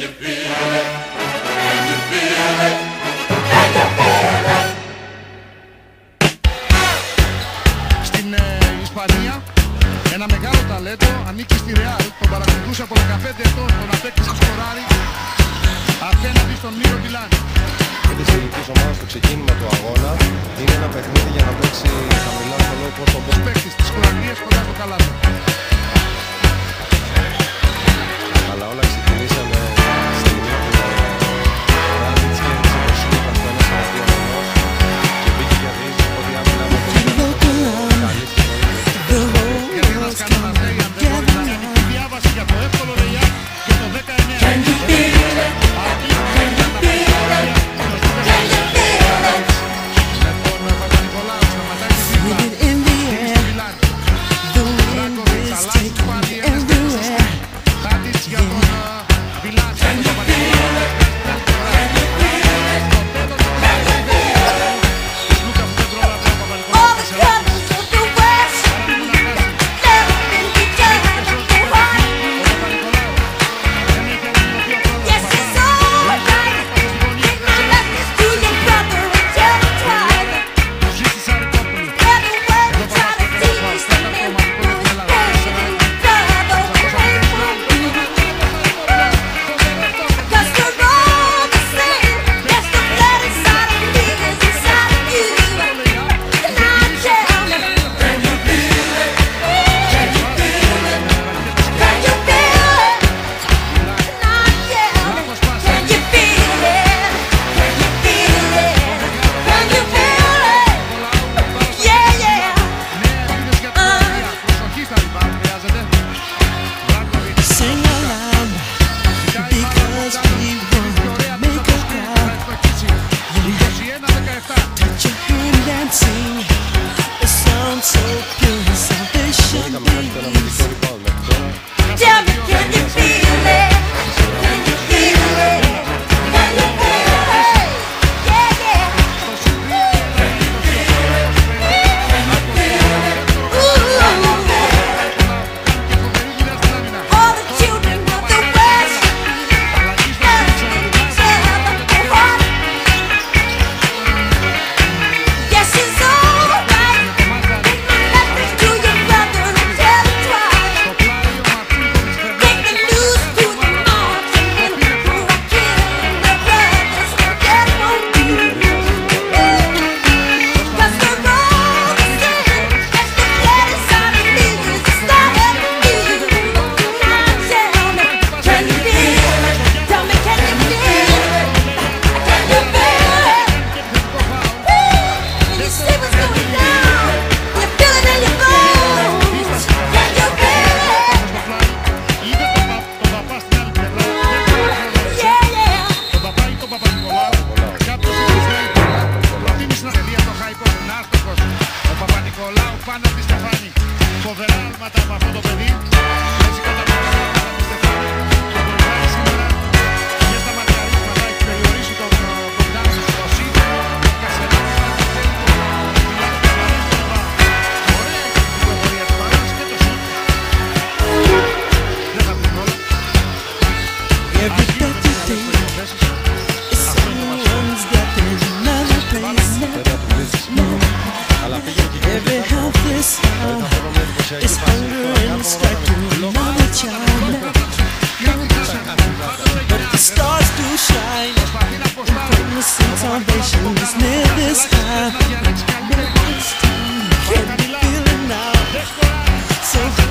Στην ε, Ισπανία ένα μεγάλο ταλέντο ανήκει στη Ρεάλ. Τον παρακολουθούσε από 15 ετών, τον απέκτησε σκοράρι απέναντι στον Μύρο Μιλάνη. Και της ελληνικής ομάδας στο ξεκίνημα του αγώνα είναι ένα παιχνίδι για να παίξει Φοβερά άλματα από το παιδί. Έτσι.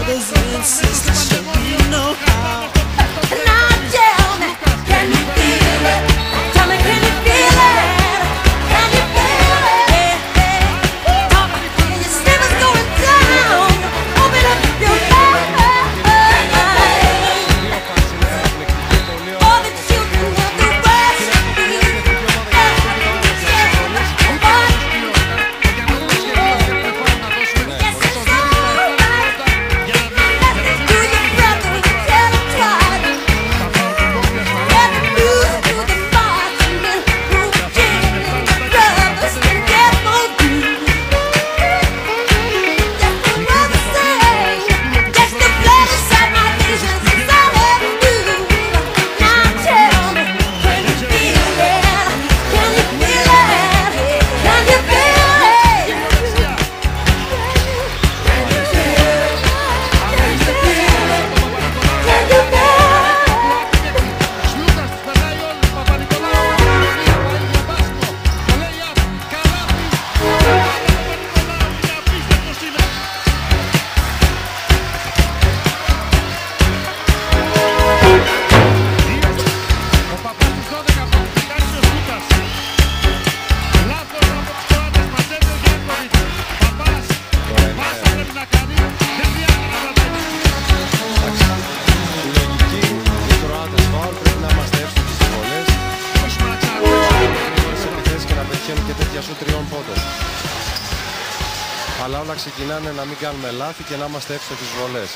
brothers and sisters. Αλλά όλα ξεκινάνε να μην κάνουμε λάθη και να είμαστε εύστοχοι στις βολές.